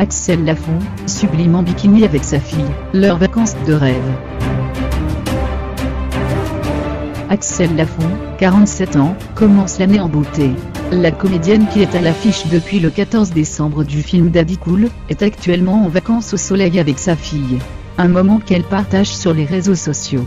Axel Lafont, sublime en bikini avec sa fille, leurs vacances de rêve. Axel Lafont, 47 ans, commence l'année en beauté. La comédienne qui est à l'affiche depuis le 14 décembre du film Daddy Cool, est actuellement en vacances au soleil avec sa fille. Un moment qu'elle partage sur les réseaux sociaux.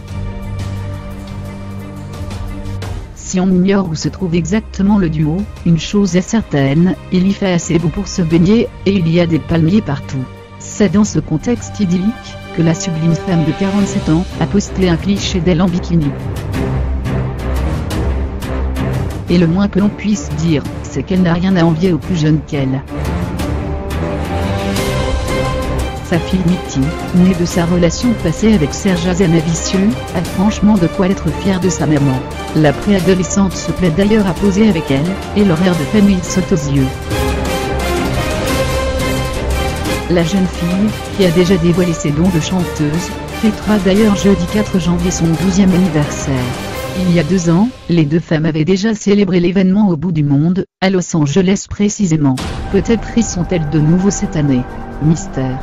Si on ignore où se trouve exactement le duo, une chose est certaine, il y fait assez beau pour se baigner, et il y a des palmiers partout. C'est dans ce contexte idyllique, que la sublime femme de 47 ans, a posté un cliché d'elle en bikini. Et le moins que l'on puisse dire, c'est qu'elle n'a rien à envier aux plus jeunes qu'elle. Sa fille Mitty, née de sa relation passée avec Serge Azanavicieux, a franchement de quoi être fière de sa maman. La préadolescente se plaît d'ailleurs à poser avec elle, et l'horaire de famille saute aux yeux. La jeune fille, qui a déjà dévoilé ses dons de chanteuse, fêtera d'ailleurs jeudi 4 janvier son 12e anniversaire. Il y a deux ans, les deux femmes avaient déjà célébré l'événement au bout du monde, à Los Angeles précisément. Peut-être y sont-elles de nouveau cette année? Mystère.